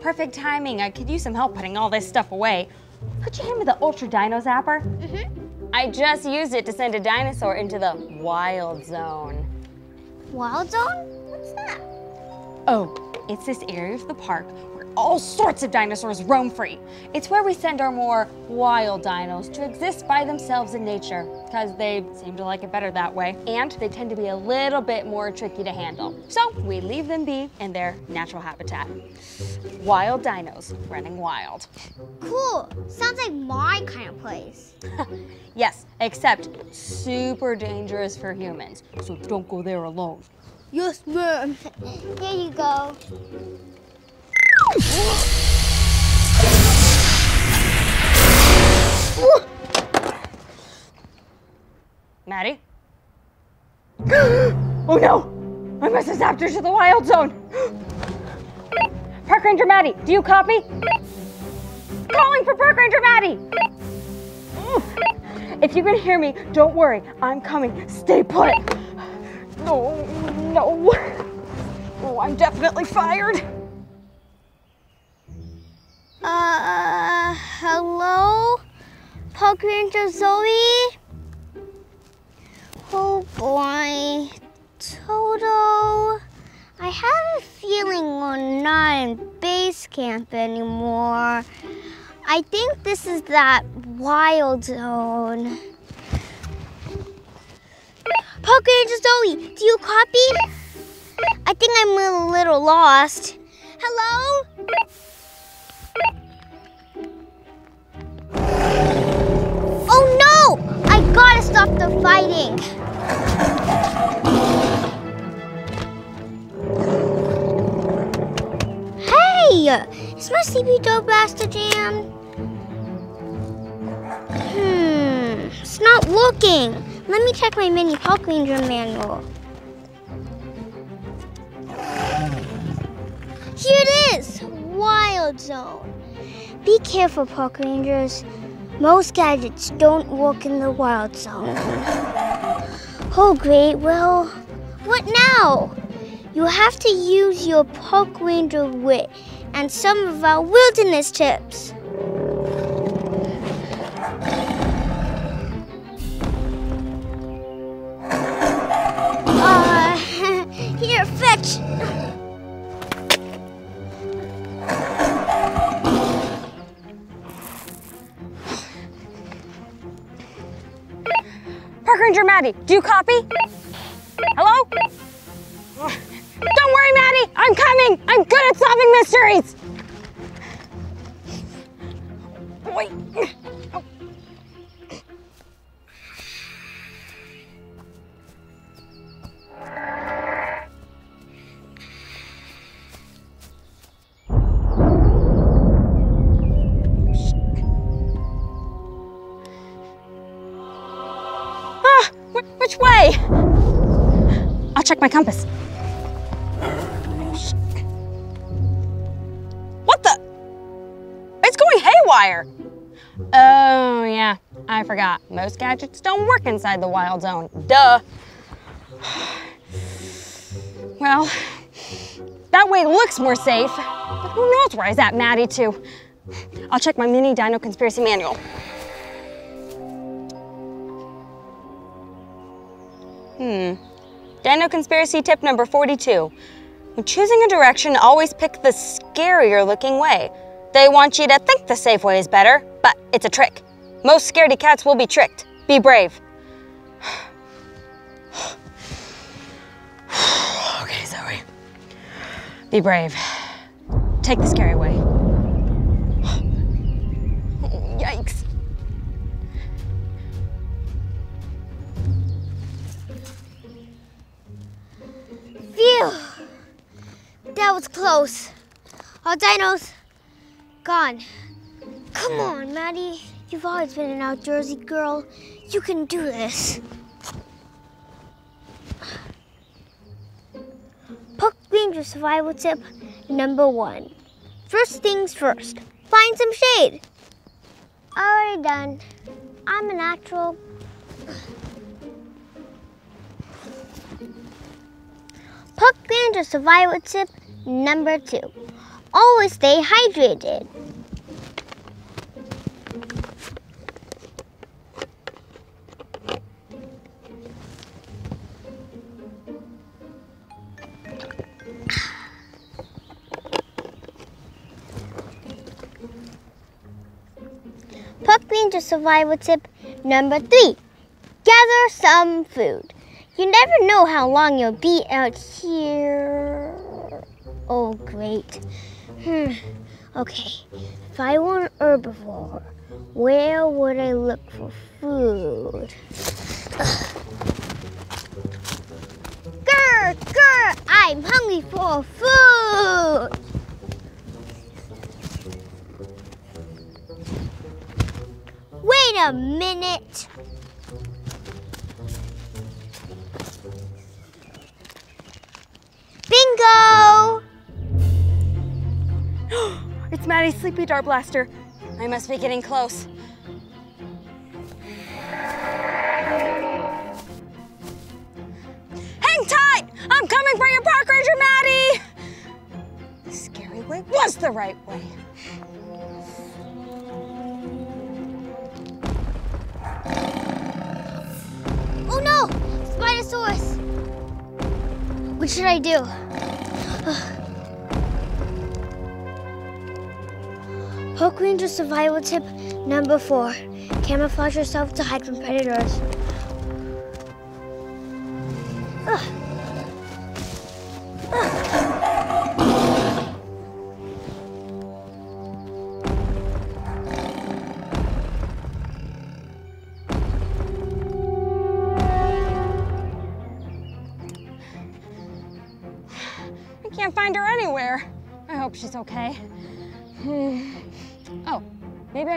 Perfect timing. I could use some help putting all this stuff away. Could you hand me the Ultra Dino Zapper? Mm-hmm. I just used it to send a dinosaur into the wild zone. Wild zone? What's that? Oh, it's this area of the park all sorts of dinosaurs roam free. It's where we send our more wild dinos to exist by themselves in nature because they seem to like it better that way. And they tend to be a little bit more tricky to handle. So we leave them be in their natural habitat. Wild dinos running wild. Cool. Sounds like my kind of place. yes, except super dangerous for humans. So don't go there alone. Yes, ma'am. Here you go. Maddie? oh no! I must have zapped her to the wild zone! Park Ranger Maddie, do you copy? Calling for Park Ranger Maddie! If you can hear me, don't worry. I'm coming. Stay put. No, no. Oh, I'm definitely fired. Uh, hello? Park Ranger Zoe? Oh boy. Toto. I have a feeling we're not in base camp anymore. I think this is that wild zone. Park Ranger Zoe, do you copy? I think I'm a little lost. Hello? Gotta stop the fighting. Hey! Is my CP blaster jam? Hmm, it's not looking. Let me check my mini Park Ranger manual. Here it is! Wild Zone. Be careful, Park Rangers. Most gadgets don't work in the Wild Zone. Oh, great. Well, what now? You have to use your Park Ranger wit and some of our wilderness tips. Uh, here, fetch. Park Ranger Maddie, do you copy? Hello? Don't worry, Maddie. I'm coming. I'm good at solving mysteries. Wait. Ah, my compass. What the? It's going haywire. Oh, yeah, I forgot. Most gadgets don't work inside the wild zone. Duh. Well, that way looks more safe. But who knows where I zapped Maddie to? I'll check my mini dino conspiracy manual. Hmm. Dino conspiracy tip number 42. When choosing a direction, always pick the scarier looking way. They want you to think the safe way is better, but it's a trick. Most scaredy cats will be tricked. Be brave. okay, Zoe. Be brave. Take the scary way. Yikes. Phew! That was close. All dinos gone. Come on, Maddie. You've always been an outdoorsy girl. You can do this. Park Ranger survival tip number one. First things first, find some shade. Already done. I'm a natural. Park Ranger survival tip number two. always stay hydrated. Park Ranger survival tip number three. Gather some food. You never know how long you'll be out here. Oh, great. Hmm. Okay. If I were an herbivore, where would I look for food? Grr, grr, I'm hungry for food. Wait a minute. Bingo! It's Maddie's sleepy dart blaster. I must be getting close. Hang tight! I'm coming for your park ranger, Maddie! The scary way was the right way. Oh no! Spinosaurus! What should I do? Park Ranger survival tip number four. Camouflage yourself to hide from predators.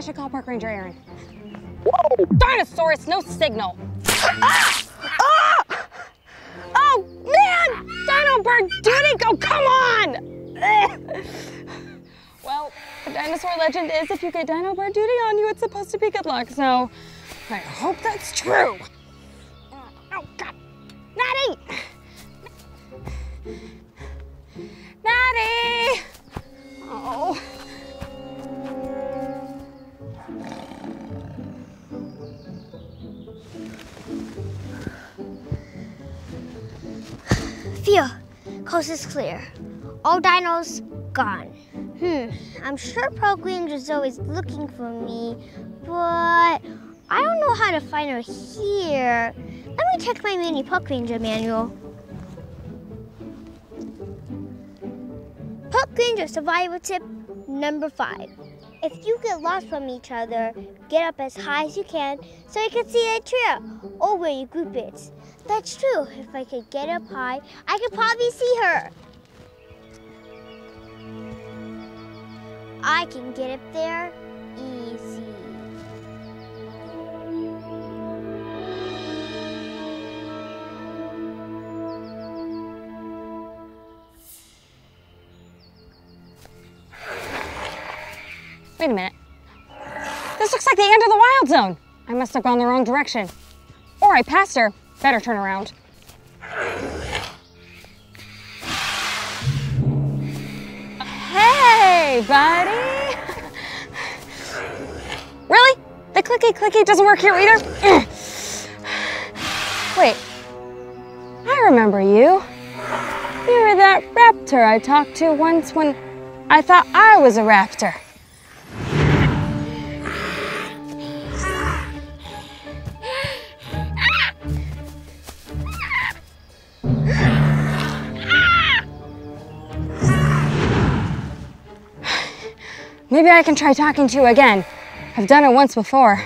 Should call Park Ranger Aaron. Dinosaurus, no signal. Ah! Ah! Oh man! Dino Bird duty! Go, come on! well, the dinosaur legend is if you get Dino Bird duty on you, it's supposed to be good luck. So I hope that's true. Clear. All dinos gone. Hmm, I'm sure Ranger Zoe is looking for me, but I don't know how to find her here. Let me check my mini Park Ranger manual. Park Ranger survival tip number five. If you get lost from each other, get up as high as you can so you can see the trail or where your group is. That's true. If I could get up high, I could probably see her. I can get up there easy. Wait a minute. This looks like the end of the wild zone. I must have gone the wrong direction. Or I passed her. Better turn around. Hey, buddy. Really? The clicky clicky doesn't work here either? Wait. I remember you. You were that raptor I talked to once when I thought I was a raptor. Maybe I can try talking to you again. I've done it once before.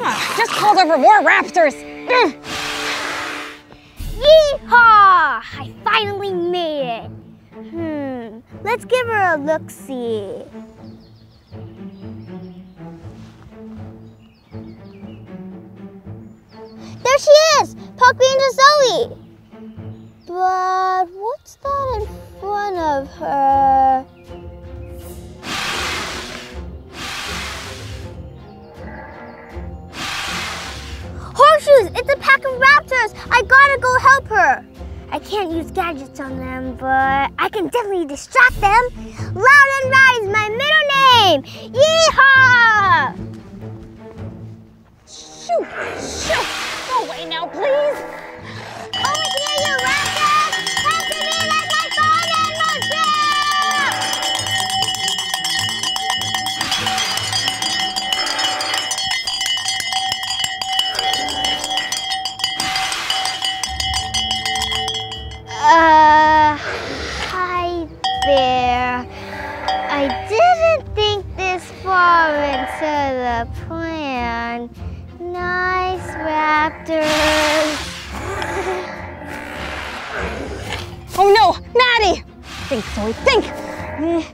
Ah, Just called over more raptors. Mm. Yeehaw! I finally made it. Hmm, let's give her a look-see. There she is! Park Ranger Zoe! But what's that in front of her? Horseshoes! It's a pack of raptors! I gotta go help her. I can't use gadgets on them, but I can definitely distract them. Loud and Ride is my middle name. Yeehaw! Shoo! Shoo! Go away now, please! Over here, you rascals! The plan. Nice raptors. Oh no, Maddie! Think, Zoe, think! Mm,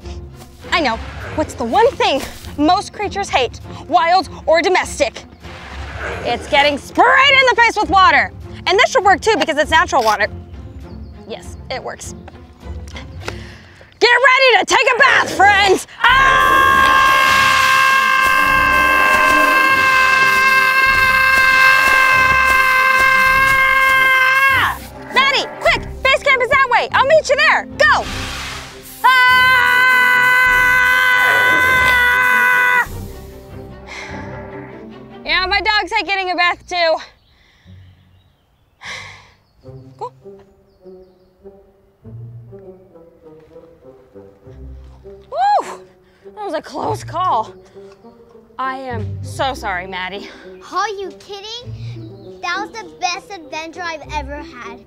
I know. What's the one thing most creatures hate, wild or domestic? It's getting sprayed in the face with water. And this should work too because it's natural water. Yes, it works. Get ready to take a bath, friends! Ah! Way. I'll meet you there. Go! Ah! Yeah, my dogs hate getting a bath too. Go. Woo! That was a close call. I am so sorry, Maddie. Are you kidding? That was the best adventure I've ever had.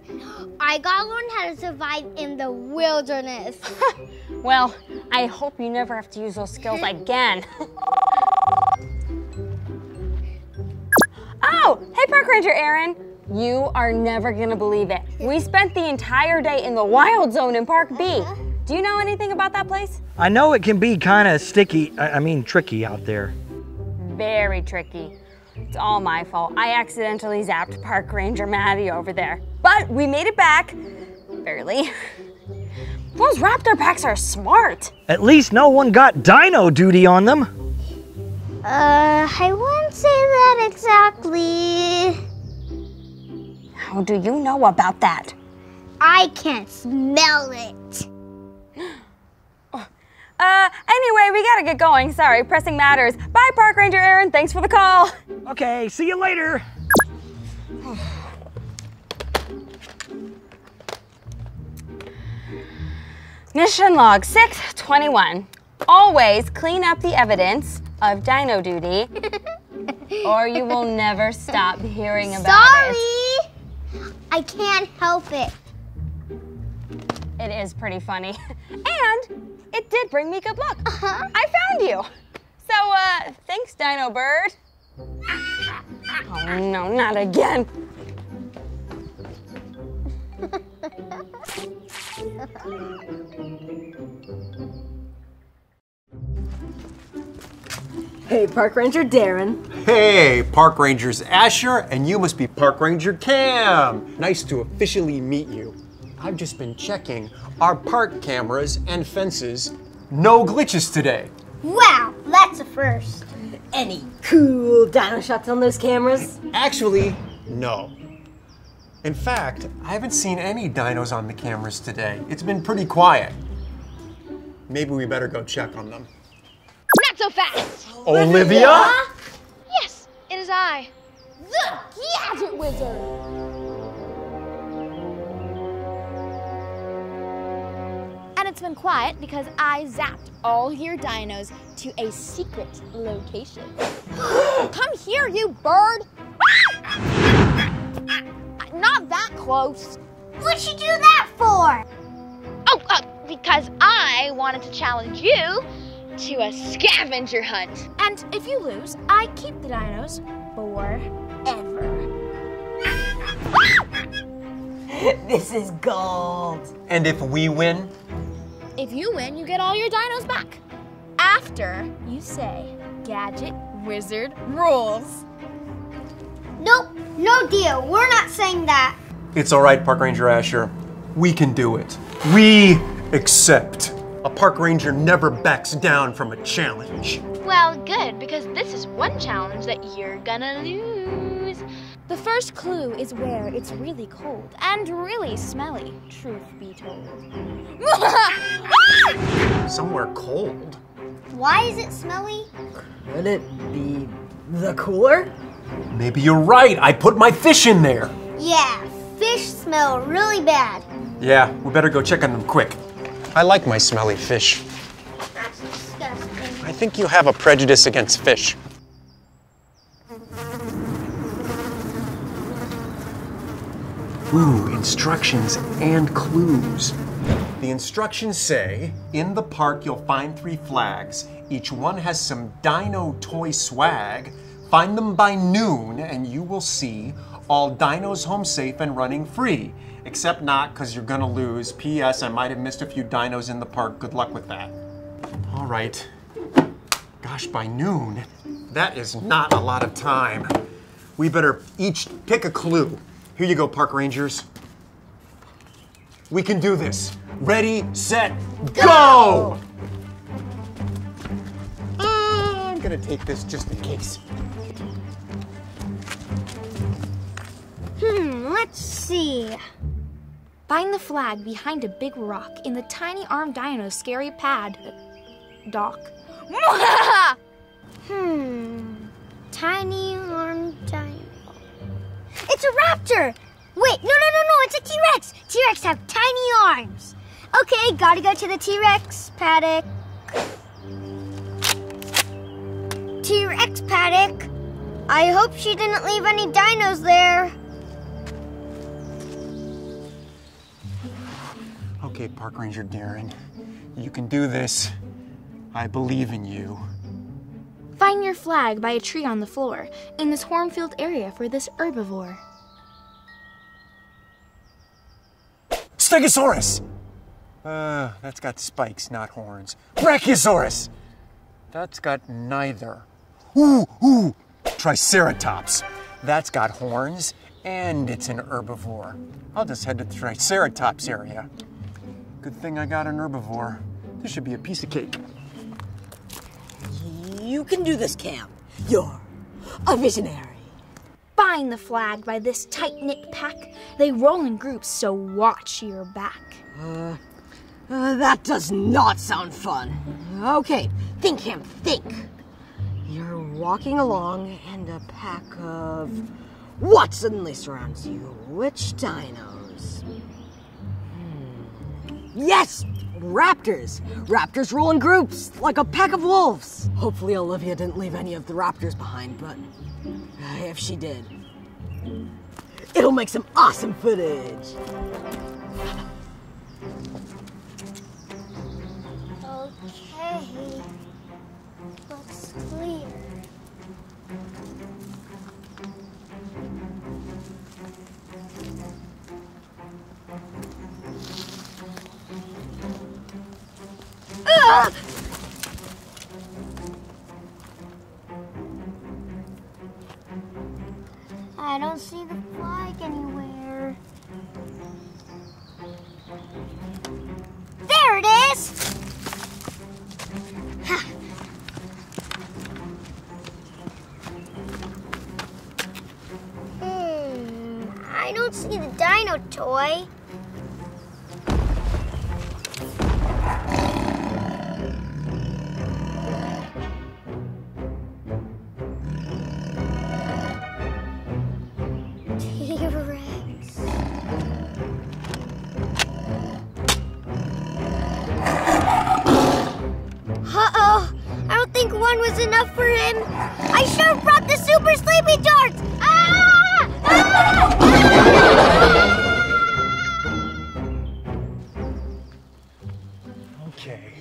I gotta learn how to survive in the wilderness. Well, I hope you never have to use those skills again. oh, hey, Park Ranger Aaron. You are never gonna believe it. We spent the entire day in the wild zone in Park B. Uh-huh. Do you know anything about that place? I know it can be kind of sticky, I I mean tricky out there. Very tricky. It's all my fault. I accidentally zapped Park Ranger Maddie over there. But we made it back. Barely. Those raptor packs are smart. At least no one got dino duty on them. Uh, I wouldn't say that exactly. How do you know about that? I can smell it. Uh, anyway, we gotta get going. Sorry, pressing matters. Bye, Park Ranger Aaron. Thanks for the call. Okay, see you later. Mission log 621. Always clean up the evidence of dino duty, or you will never stop hearing about Sorry. it. Sorry! I can't help it. It is pretty funny. And it did bring me good luck. Uh-huh. I found you. So, uh, thanks, Dino Bird. Oh, no, not again. Hey, Park Ranger Darren. Hey, Park Rangers Asher, and you must be Park Ranger Cam. Nice to officially meet you. I've just been checking our park cameras and fences. No glitches today. Wow, that's a first. Any cool dino shots on those cameras? Actually, no. In fact, I haven't seen any dinos on the cameras today. It's been pretty quiet. Maybe we better go check on them. Not so fast! Olivia? Yes, it is I, the Gadget Wizard! It's been quiet because I zapped all your dinos to a secret location. Come here, you bird! Not that close. What'd you do that for? Oh, uh, because I wanted to challenge you to a scavenger hunt. And if you lose, I keep the dinos forever. This is gold. And if we win, If you win, you get all your dinos back. After you say Gadget Wizard rules. Nope, no deal. We're not saying that. it's all right, Park Ranger Asher. We can do it. We accept. A park ranger never backs down from a challenge. Well, good, because this is one challenge that you're gonna lose. The first clue is where it's really cold and really smelly, truth be told. Somewhere cold. Why is it smelly? Could it be the cooler? Maybe you're right. I put my fish in there. Yeah, fish smell really bad. Yeah, we better go check on them quick. I like my smelly fish. That's disgusting. I think you have a prejudice against fish. Ooh, instructions and clues. The instructions say in the park you'll find three flags. Each one has some dino toy swag. Find them by noon and you will see all dinos home safe and running free. Except not because you're gonna lose. P.S. I might have missed a few dinos in the park. Good luck with that. All right. Gosh, by noon, that is not a lot of time. We better each pick a clue. Here you go, park rangers. We can do this. Ready, set, go! Uh, I'm gonna take this just in case. Hmm, let's see. Find the flag behind a big rock in the tiny arm dino's scary pad. Dock. Hmm. Tiny arm dino. It's a raptor! Wait, no, no, no, no, it's a T Rex! T Rex have tiny arms. Okay, gotta go to the T Rex paddock. T Rex paddock. I hope she didn't leave any dinos there. Okay, Park Ranger Darren, you can do this. I believe in you. Find your flag by a tree on the floor in this horn-filled area for this herbivore. Stegosaurus! Uh, that's got spikes, not horns. Brachiosaurus! That's got neither. Ooh, ooh! Triceratops! That's got horns, and it's an herbivore. I'll just head to the Triceratops area. Good thing I got an herbivore. This should be a piece of cake. You can do this, Cam. You're a visionary. Find the flag by this tight-knit pack. They roll in groups, so watch your back. Uh, that does not sound fun. Okay, think, him, think. You're walking along, and a pack of what suddenly surrounds you? Which dinos? Hmm. Yes! Raptors! Raptors rule in groups, like a pack of wolves. Hopefully, Olivia didn't leave any of the raptors behind, but Uh, if she did, it'll make some awesome footage. Okay. Looks clear. Ugh! I don't see the flag anywhere. There it is! Ha. Hmm, I don't see the dino toy. One was enough for him. I sure brought the super sleepy darts. Ah! Ah! Okay.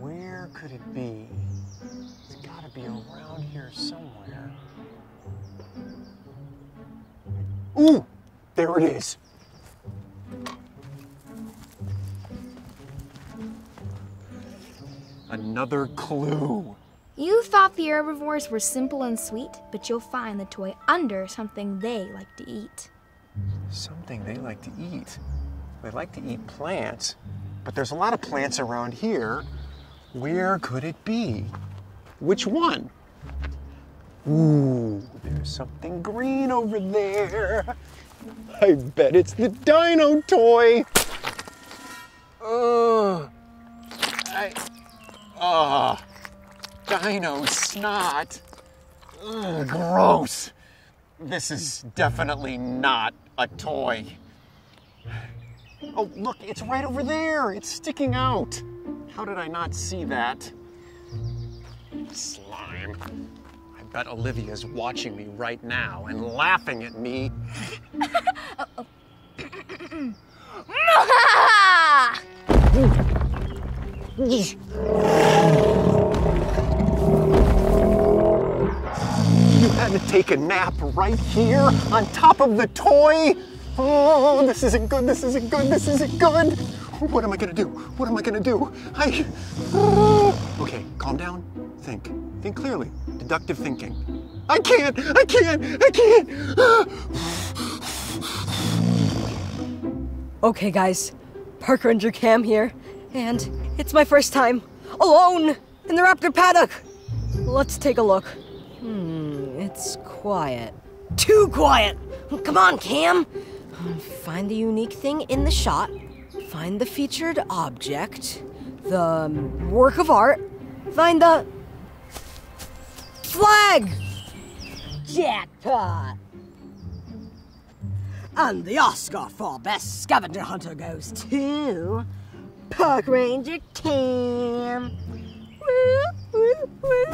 Where could it be? It's gotta be around here somewhere. Ooh! There it is. Another clue. You thought the herbivores were simple and sweet, but you'll find the toy under something they like to eat. Something they like to eat. They like to eat plants, but there's a lot of plants around here. Where could it be? Which one? Ooh, there's something green over there. I bet it's the dino toy. Ugh. I. Ah. dino snot. Ugh, gross. This is definitely not a toy. Oh, look, it's right over there. It's sticking out. How did I not see that? Slime. I bet Olivia's watching me right now and laughing at me. You had to take a nap right here on top of the toy? Oh, this isn't good, this isn't good, this isn't good. What am I gonna do? What am I gonna do? I. Okay, calm down. Think. Think clearly. Deductive thinking. I can't! I can't! I can't! Okay, guys. Park Ranger Cam here, and it's my first time alone in the raptor paddock. Let's take a look. Hmm, it's quiet. Too quiet! Come on, Cam! Find the unique thing in the shot, find the featured object, the work of art, find the flag! Jackpot! And the Oscar for Best Scavenger Hunter goes to Park Ranger Cam. Woo, woo, woo.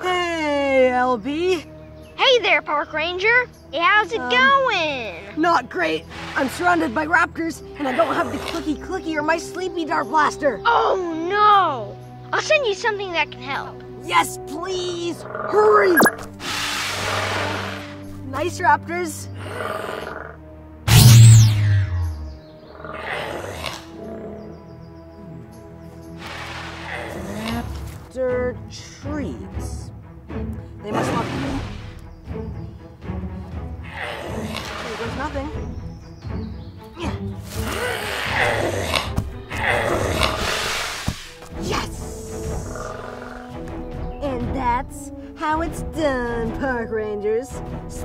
Hey, LB. Hey there, Park Ranger. How's it um, going? Not great. I'm surrounded by raptors, and I don't have the clicky clicky or my sleepy dart blaster. Oh no! I'll send you something that can help. Yes, please. Hurry. Nice raptors.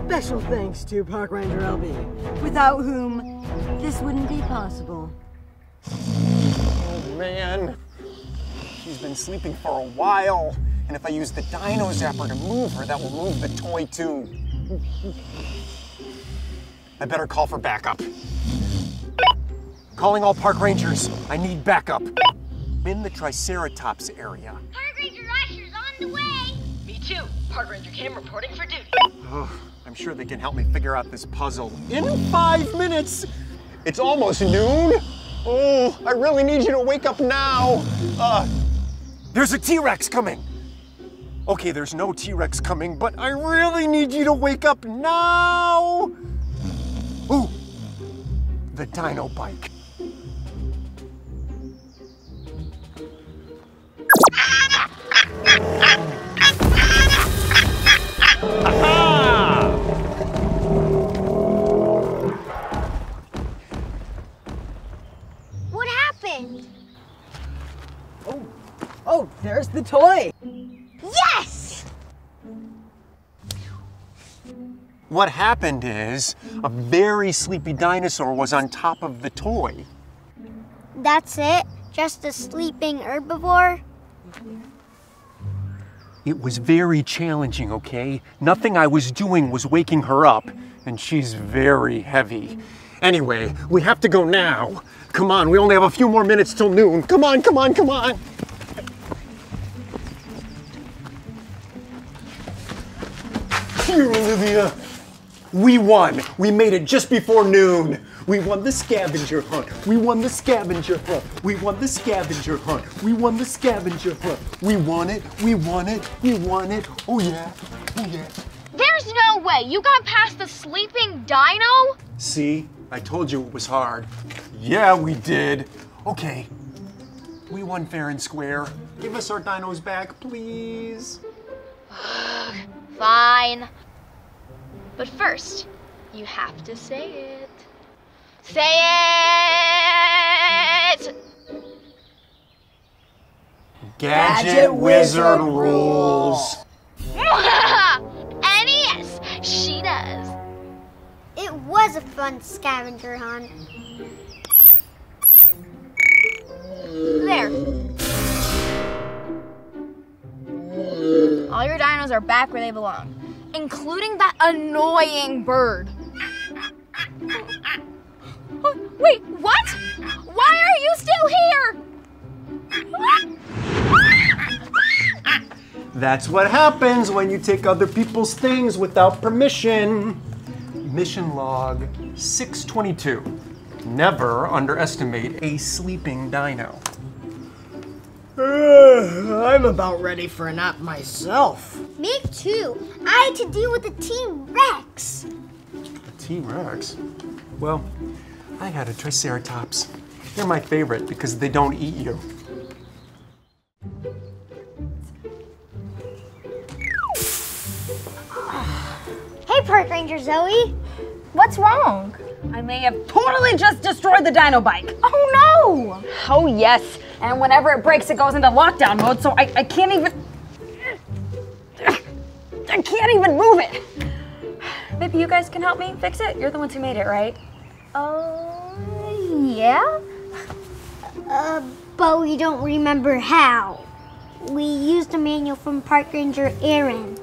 Special thanks to Park Ranger LB, without whom this wouldn't be possible. Oh man. She's been sleeping for a while. And if I use the dino zapper to move her, that will move the toy too. I better call for backup. Calling all park rangers. I need backup. In the Triceratops area. Park Ranger Asher's on the way. Me too. Park Ranger Cam reporting for duty. I'm sure they can help me figure out this puzzle in five minutes. It's almost noon. Oh, I really need you to wake up now. Uh, there's a T-Rex coming. Okay, there's no T-Rex coming, but I really need you to wake up now. Ooh, the dino bike. There's the toy. Yes! What happened is a very sleepy dinosaur was on top of the toy. That's it? Just a sleeping herbivore? It was very challenging, okay? Nothing I was doing was waking her up, and she's very heavy. Anyway, we have to go now. Come on, we only have a few more minutes till noon. Come on, come on, come on. Olivia. We won. We made it just before noon. We won the scavenger hunt. We won the scavenger hunt. We won the scavenger hunt. We won the scavenger hunt. We won it. We won it. We won it. Oh yeah. Oh yeah. There's no way you got past the sleeping dino? See, I told you it was hard. Yeah, we did. Okay. We won fair and square. Give us our dinos back, please. Fine. But first, You have to say it. Say it! Gadget Wizard rules. and yes, she does. It was a fun scavenger hunt. There. All your dinos are back where they belong, including that annoying bird. Wait, what? Why are you still here? That's what happens when you take other people's things without permission. Mission log 622. Never underestimate a sleeping dino. I'm about ready for a nap myself. Me too. I had to deal with the T-Rex. A T Rex? Well, I had a Triceratops. They're my favorite because they don't eat you. Hey, Park Ranger Zoe. What's wrong? I may have totally just destroyed the dino bike. Oh no! Oh, yes. And whenever it breaks, it goes into lockdown mode, so I, I can't even. I can't even move it. Maybe you guys can help me fix it? You're the ones who made it, right? Uh, yeah? Uh, but we don't remember how. We used a manual from Park Ranger Aaron.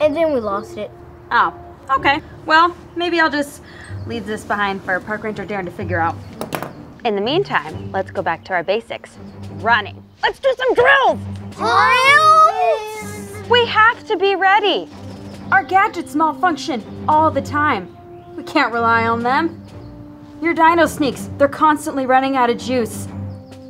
And then we lost it. Oh, okay. Well, maybe I'll just leave this behind for Park Ranger Darren to figure out. In the meantime, let's go back to our basics. Running. Let's do some drills! Drills! We have to be ready. Our gadgets malfunction all the time. We can't rely on them. Your dino sneaks, they're constantly running out of juice.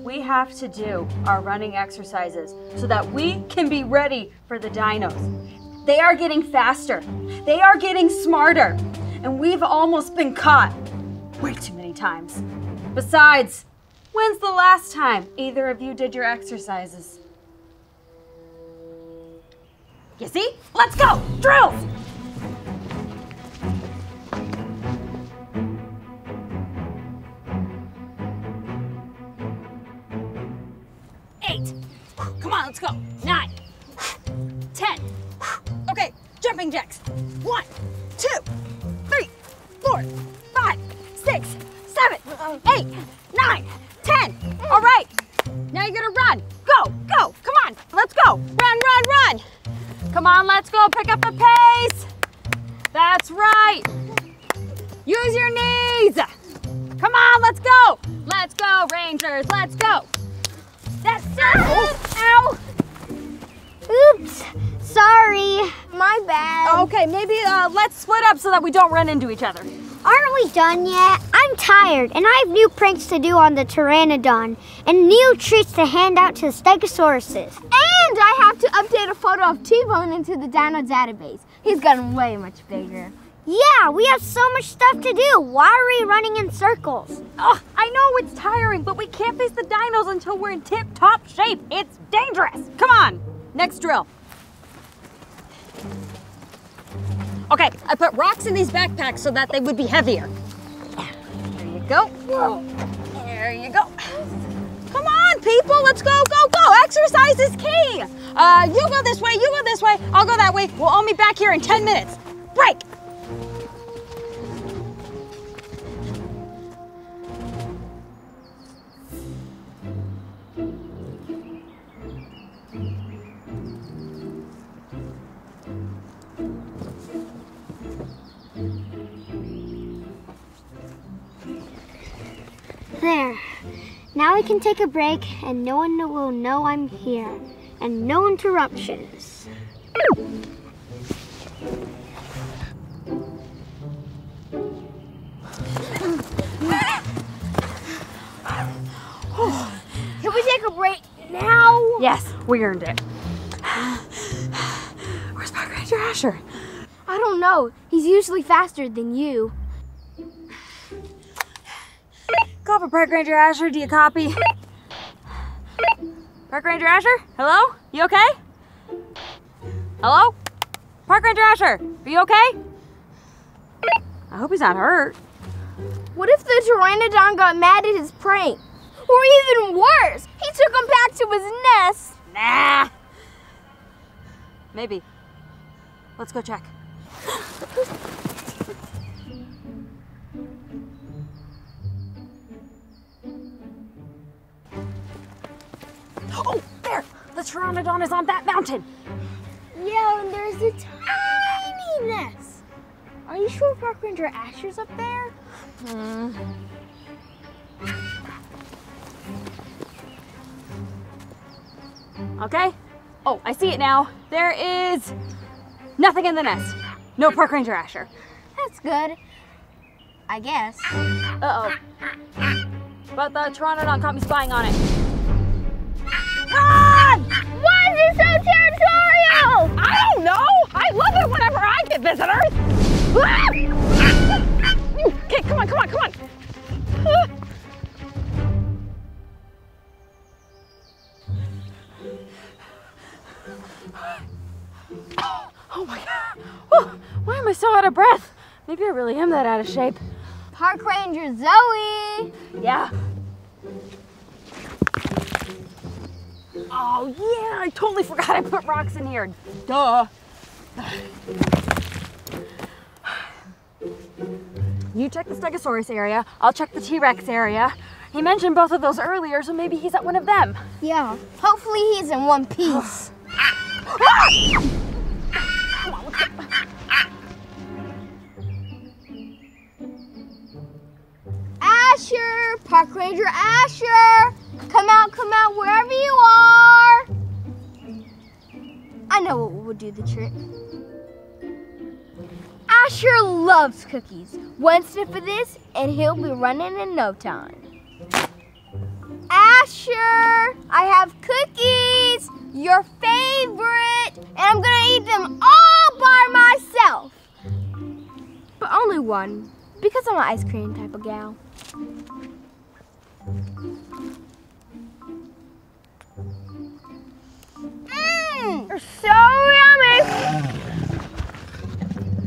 We have to do our running exercises so that we can be ready for the dinos. They are getting faster, they are getting smarter, and we've almost been caught way too many times. Besides, when's the last time either of you did your exercises? You see? Let's go! Drills! Eight. Come on, let's go. Nine. Ten. Okay, jumping jacks. One, two, three, four, five, six, seven, eight, nine, ten. All right. Now you're gonna run. Go, go. Come on. Let's go. Run, run, run. Come on, let's go. Pick up the pace. That's right. Use your knees. Come on, let's go. Let's go, Rangers. Let's go. That's it. Ow. Oops. Sorry. My bad. Okay, maybe uh, let's split up so that we don't run into each other. Aren't we done yet? I'm tired, and I have new pranks to do on the Pteranodon, and new treats to hand out to the Stegosauruses. And I have to update a photo of T-Bone into the Dino database. He's gotten way much bigger. Yeah, we have so much stuff to do. Why are we running in circles? Ugh, I know it's tiring, but we can't face the dinos until we're in tip-top shape. It's dangerous. Come on, next drill. Okay, I put rocks in these backpacks so that they would be heavier. There you go. There you go. Come on, people, let's go, go, go. Exercise is key. Uh, you go this way, you go this way, I'll go that way. We'll all meet back here in 10 minutes. Break. Now we can take a break, and no one will know I'm here. And no interruptions. Can we take a break now? Yes, we earned it. Where's Park Ranger Asher? I don't know. He's usually faster than you. Call for Park Ranger Asher. Do you copy? Park Ranger Asher? Hello? You okay? Hello? Park Ranger Asher, are you okay? I hope he's not hurt. What if the pteranodon got mad at his prank? Or even worse, he took him back to his nest. Nah. Maybe. Let's go check. Oh, there! The Pteranodon is on that mountain. Yeah, and there's a tiny nest. Are you sure Park Ranger Asher's up there? Okay. Oh, I see it now. There is nothing in the nest. No Park Ranger Asher. That's good. I guess. Uh oh. But the Pteranodon caught me spying on it. Run! Why is it so territorial? I don't know. I love it whenever I get visitors. Okay, come on, come on, come on. Oh my god. Oh, why am I so out of breath? Maybe I really am that out of shape. Park Ranger Zoey! Yeah. Oh yeah, I totally forgot I put rocks in here. Duh. You check the Stegosaurus area, I'll check the T-Rex area. He mentioned both of those earlier, so maybe he's at one of them. Yeah, hopefully he's in one piece. Asher! Park Ranger Asher! Come out, come out, wherever you are! I know what will do the trick. Asher loves cookies. One sniff of this, and he'll be running in no time. Asher, I have cookies, your favorite, and I'm gonna eat them all by myself. But only one, because I'm an ice cream type of gal. They're so yummy.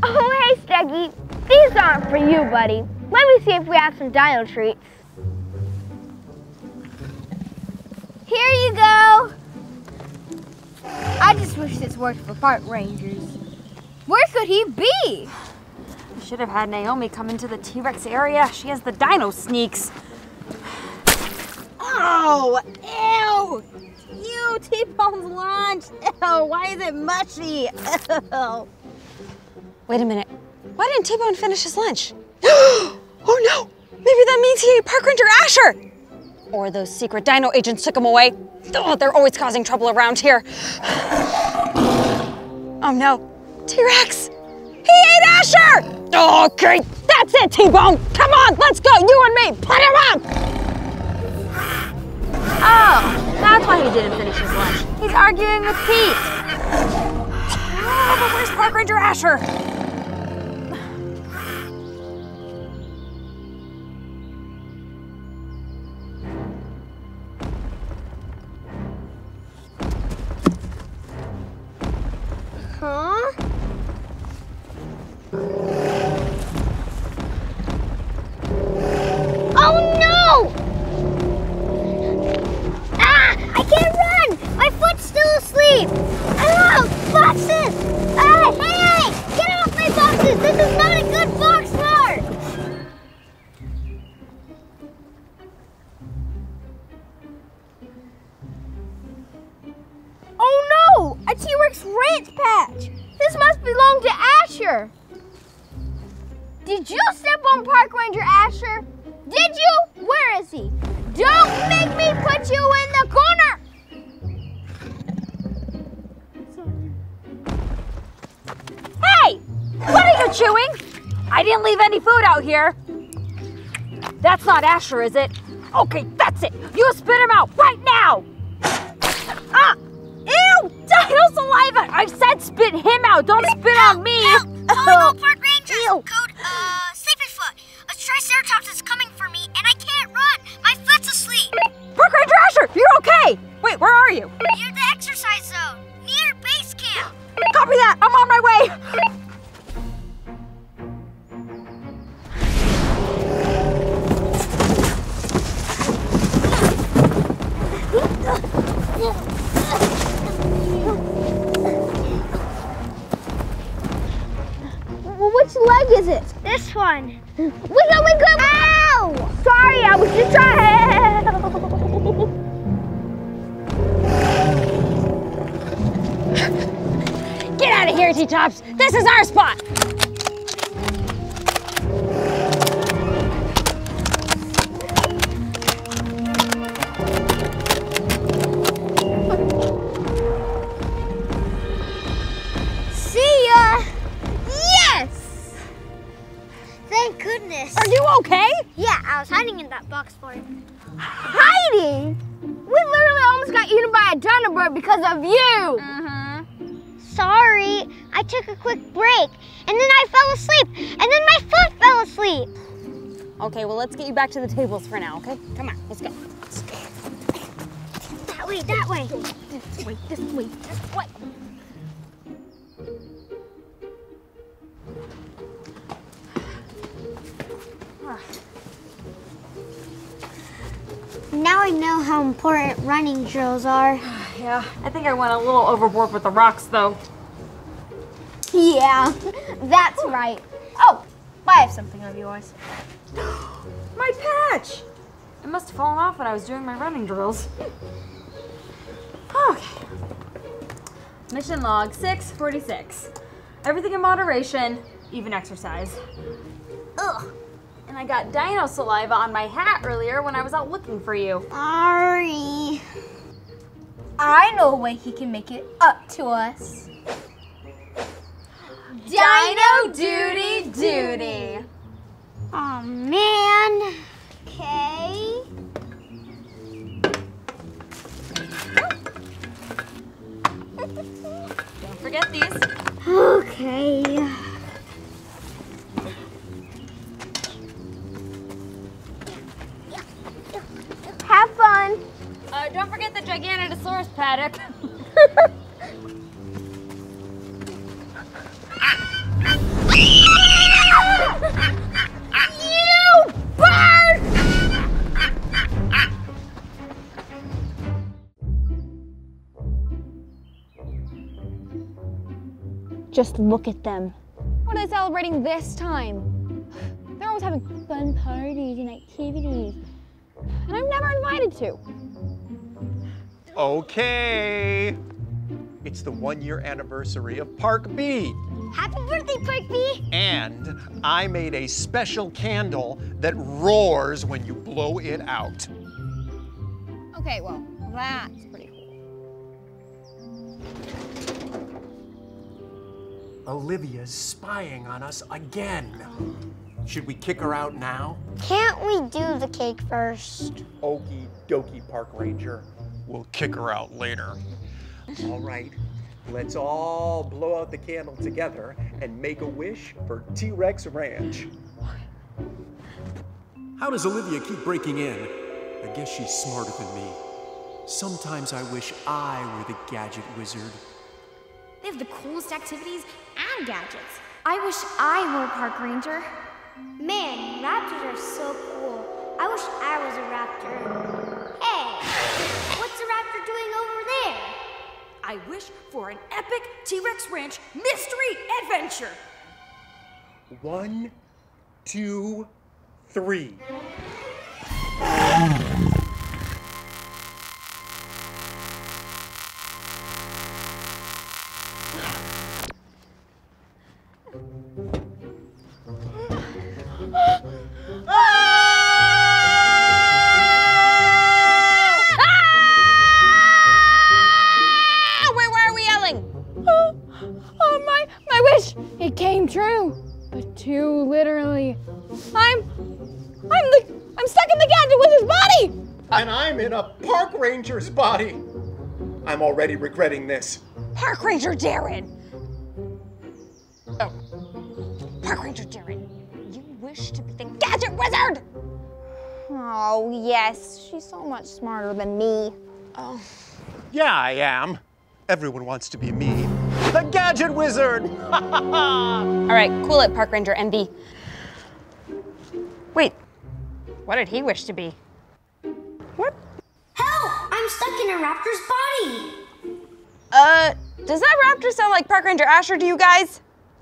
Oh, hey, Steggy. These aren't for you, buddy. Let me see if we have some dino treats. Here you go. I just wish this worked for park rangers. Where could he be? I should have had Naomi come into the T-Rex area. She has the dino sneaks. Oh, ew! T-Bone's lunch. Ew, why is it mushy? Ew. Wait a minute. Why didn't T-Bone finish his lunch? oh no! Maybe that means he ate Park Ranger Asher! Or those secret dino agents took him away. Oh, they're always causing trouble around here. oh no. T-Rex! He ate Asher! Okay, that's it, T-Bone! Come on, let's go, you and me! Put him up! Oh, that's why he didn't finish his lunch. He's arguing with Pete. Oh, but where's Park Ranger Asher? That's Asher, is it? Okay, that's it. You spit him out fun. Wiggle, wiggle. Ow! Sorry, I was just trying to help. Get out of here, T-Tops. This is our spot. Box for you. Hiding? We literally almost got eaten by a Thunderbird because of you. Mhm. Sorry, I took a quick break, and then I fell asleep, and then my foot fell asleep. Okay, well, let's get you back to the tables for now, okay? Come on, let's go. That way, that way. Wait, this way, this way. Now I know how important running drills are. Yeah, I think I went a little overboard with the rocks, though. Yeah, that's right. Oh, I have something of yours. My patch! It must have fallen off when I was doing my running drills. Okay. Mission log 646. Everything in moderation, even exercise. Ugh. And I got dino saliva on my hat earlier when I was out looking for you. Sorry. I know a way he can make it up to us. Dino Duty Duty. Oh man. Okay. Don't forget these. Okay. Have fun. Uh, don't forget the Gigantosaurus paddock. You bird! Just look at them. What are they celebrating this time? They're always having fun parties and activities. And I'm never invited to. Okay. It's the one year anniversary of Park B. Happy birthday, Park B. And I made a special candle that roars when you blow it out. Okay, well, that's pretty cool. Olivia's spying on us again. Should we kick her out now? Can't we do the cake first? Okie dokie, Park Ranger. We'll kick her out later. All right, let's all blow out the candle together and make a wish for T Rex Ranch. How does Olivia keep breaking in? I guess she's smarter than me. Sometimes I wish I were the gadget wizard. They have the coolest activities and gadgets. I wish I were a park ranger. Man, raptors are so cool. I wish I was a raptor. Hey, what's doing over there? I wish for an epic T Rex Ranch mystery adventure. One, two, three. Body. I'm already regretting this. Park Ranger Darren! Oh. Park Ranger Darren, you wish to be the gadget wizard! Oh, yes, she's so much smarter than me. Oh. Yeah, I am. Everyone wants to be me. The Gadget Wizard! All right, cool it, Park Ranger MB. Wait, what did he wish to be? What? Help! I'm stuck in a raptor's body. Uh, does that raptor sound like Park Ranger Asher to you guys?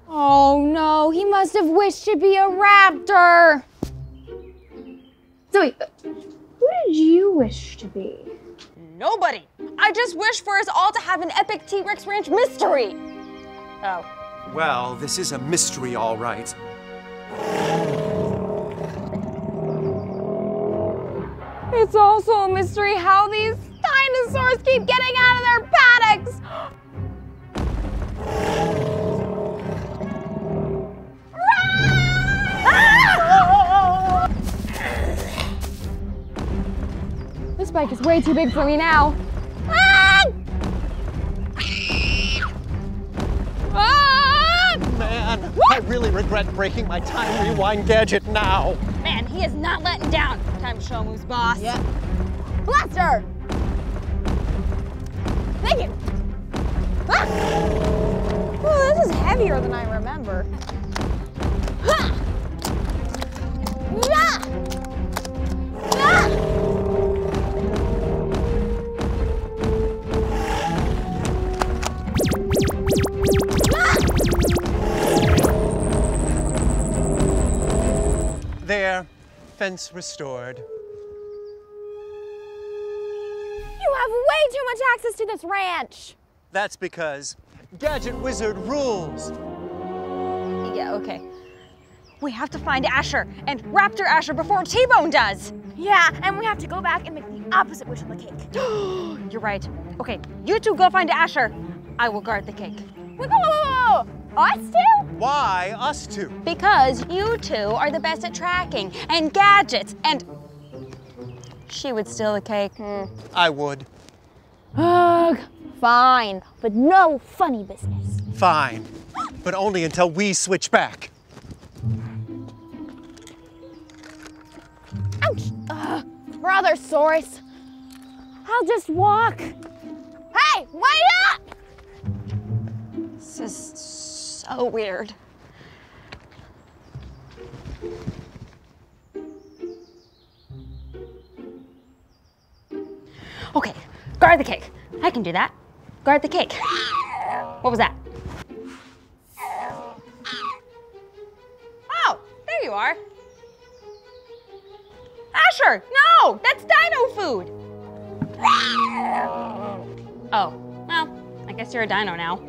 Oh no, he must have wished to be a raptor. So wait, who did you wish to be? Nobody. I just wish for us all to have an epic T-Rex Ranch mystery. Oh. Well, this is a mystery, all right. It's also a mystery how these dinosaurs keep getting out of their paddocks. This bike is way too big for me now. Ah! Ah! Man, I really regret breaking my time rewind gadget now. Man, he is not letting down. Time to show him who's boss. Yeah. Blaster! Thank you. Ah! Oh, this is heavier than I remember. There, fence restored. Have way too much access to this ranch. That's because Gadget Wizard rules. Yeah, okay. We have to find Asher and Raptor Asher before T-Bone does. Yeah, and we have to go back and make the opposite wish on the cake. You're right. Okay, you two go find Asher. I will guard the cake. Wait, whoa, whoa, whoa, whoa. Us two? Why us two? Because you two are the best at tracking and gadgets and. She would steal the cake. I would. Ugh, fine, but no funny business. Fine. But only until we switch back. Ouch! Ugh, Brothersaurus. I'll just walk. Hey, wait up! This is so weird. Okay, guard the cake. I can do that. Guard the cake. What was that? Oh, there you are. Asher, no, that's dino food. Oh, well, I guess you're a dino now.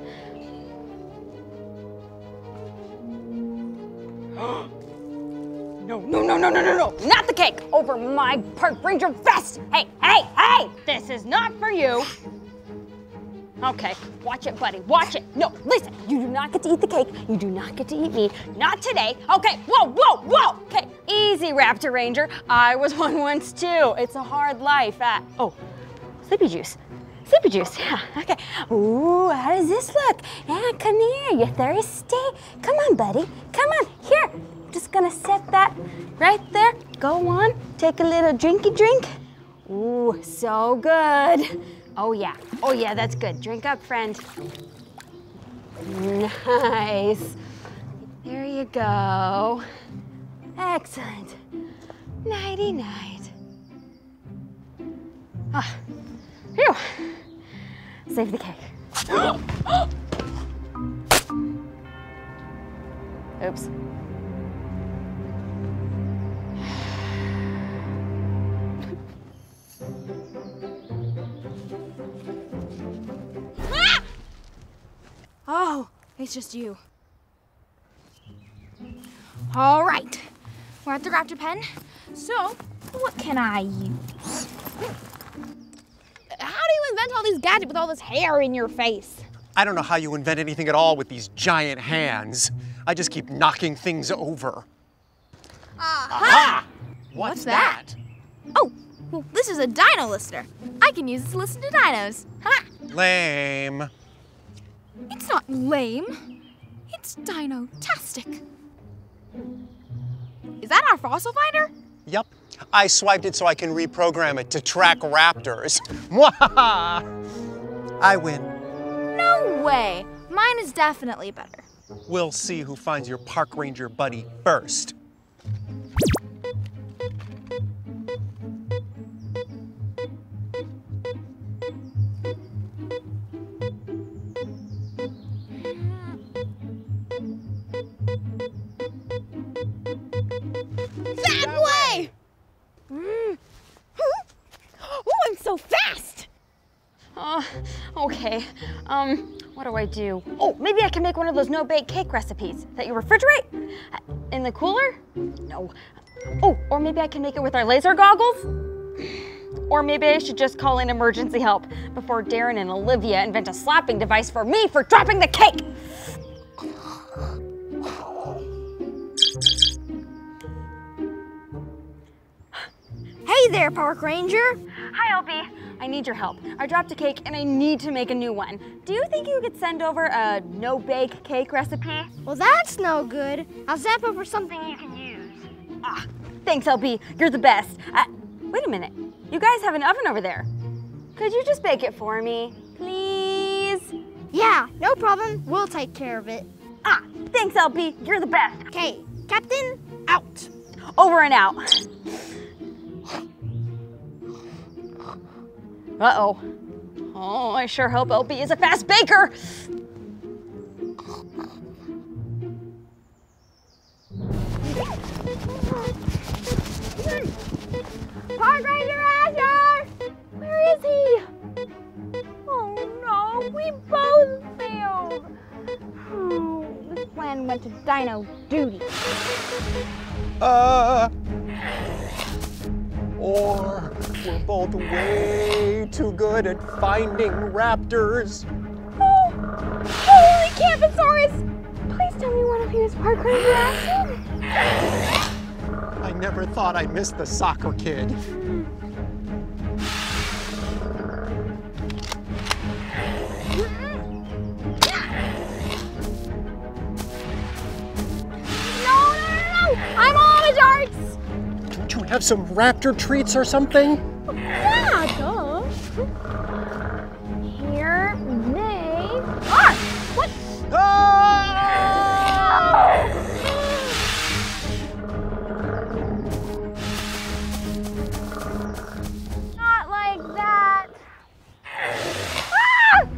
No, no, no, no, no, no, no, not the cake over my park ranger vest. Hey, hey, hey, this is not for you. Okay, watch it, buddy, watch it. No, listen, you do not get to eat the cake. You do not get to eat me. Not today. Okay, whoa, whoa, whoa. Okay, easy, Raptor Ranger. I was one once too. It's a hard life. Uh, oh, sleepy juice. Sleepy juice, yeah, okay. Ooh, how does this look? Yeah, come here, you're thirsty? Come on, buddy, come on, here. Just gonna set that right there. Go on, take a little drinky drink. Ooh, so good. Oh yeah, oh yeah, that's good. Drink up, friend. Nice. There you go. Excellent. Nighty night. Ah, phew. Save the cake. Oops. Oh, it's just you. All right, we're at the raptor pen. So, what can I use? How do you invent all these gadgets with all this hair in your face? I don't know how you invent anything at all with these giant hands. I just keep knocking things over. Aha! What's, that? Oh, well, this is a dino listener. I can use it to listen to dinos. Ha! Lame. It's not lame. It's dino-tastic. Is that our fossil finder? Yup. I swiped it so I can reprogram it to track raptors. Mwahaha! I win. No way. Mine is definitely better. We'll see who finds your park ranger buddy first. Um, what do I do? Oh, maybe I can make one of those no-bake cake recipes that you refrigerate Uh, in the cooler? No. Oh, or maybe I can make it with our laser goggles? Or maybe I should just call in emergency help before Darren and Olivia invent a slapping device for me for dropping the cake. Hey there, Park Ranger. Hi, LB. I need your help. I dropped a cake and I need to make a new one. Do you think you could send over a no-bake cake recipe? Well, that's no good. I'll zap over something you can use. Ah, thanks, LB. You're the best. Uh, wait a minute. You guys have an oven over there. Could you just bake it for me, please? Yeah, no problem. We'll take care of it. Ah, thanks, LB. You're the best. Okay, Captain, out. Over and out. Uh-oh. Oh, I sure hope LB is a fast baker. Park Ranger Asher! Where is he? Oh no, we both failed. Oh, this plan went to Dino duty. Uh, or we're both way too good at finding raptors. Oh, holy Camposaurus! Please tell me one of you is Park Ranger I never thought I'd miss the soccer kid. No, no, no, no! I'm all the darts! Don't you have some raptor treats or something? Yeah, duh. Here they are. What? Not like that. Ah!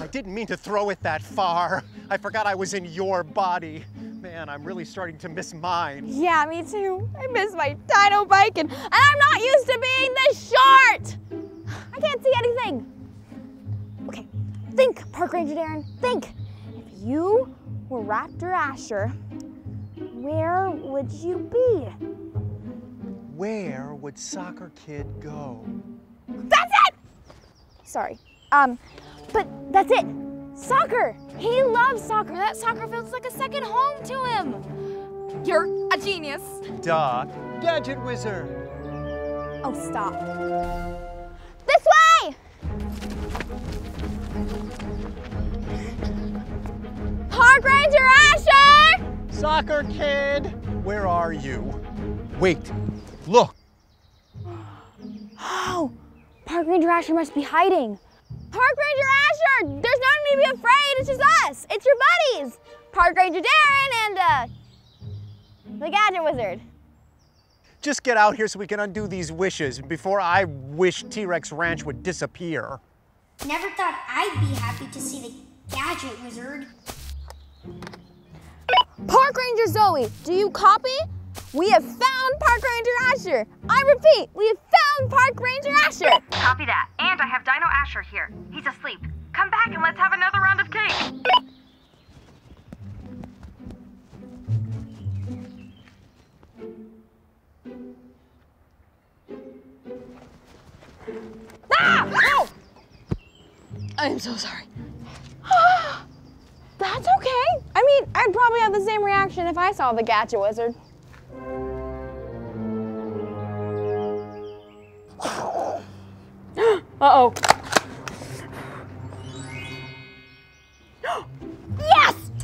I didn't mean to throw it that far. I forgot I was in your body. Man, I'm really starting to miss mine. Yeah, me too. I miss my dino bike and, and I'm not used to being this short. I can't see anything. Okay, think, Park Ranger Darren, think. If you were Raptor Asher, where would you be? Where would Soccer Kid go? That's it! Sorry. Um, but that's it. Soccer. He loves soccer. That soccer feels like a second home to him. You're a genius. Duh. Gadget Wizard. Oh, stop. This way! Park Ranger Asher! Soccer Kid, where are you? Wait, look. Oh, Park Ranger Asher must be hiding. Park Ranger Asher! There's no need to be afraid. It's just us. It's your buddies. Park Ranger Darren and, uh, the Gadget Wizard. Just get out here so we can undo these wishes before I wish T-Rex Ranch would disappear. Never thought I'd be happy to see the gadget wizard. Park Ranger Zoey, do you copy? We have found Park Ranger Asher. I repeat, we have found Park Ranger Asher. Copy that. And I have Dino Asher here. He's asleep. Come back and let's have another round of cake. Ah! I am so sorry. That's okay. I mean, I'd probably have the same reaction if I saw the Gadget Wizard. Uh-oh.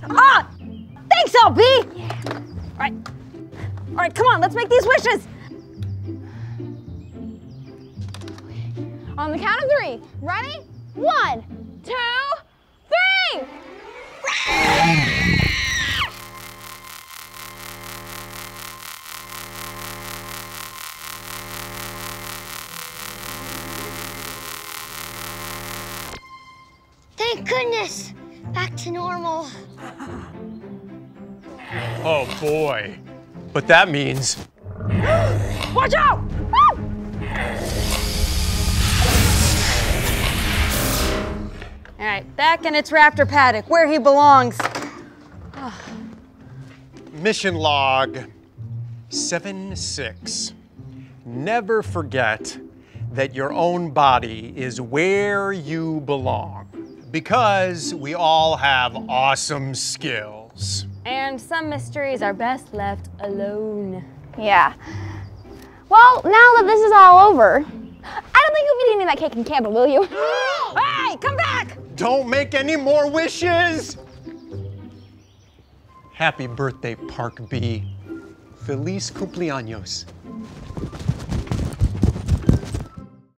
Ah! Thanks, LB! All right. All right, come on, let's make these wishes. On the count of three. Ready? One, two, three! Thank goodness. Back to normal. Oh boy. But that means Watch out! Ah! All right, back in its raptor paddock, where he belongs. Mission log 7 6. Never forget that your own body is where you belong because we all have awesome skills. And some mysteries are best left alone. Yeah. Well, now that this is all over, I don't think you'll be eating that cake and candle, will you? Hey, come back! Don't make any more wishes! Happy birthday, Park B. Feliz cumpleaños.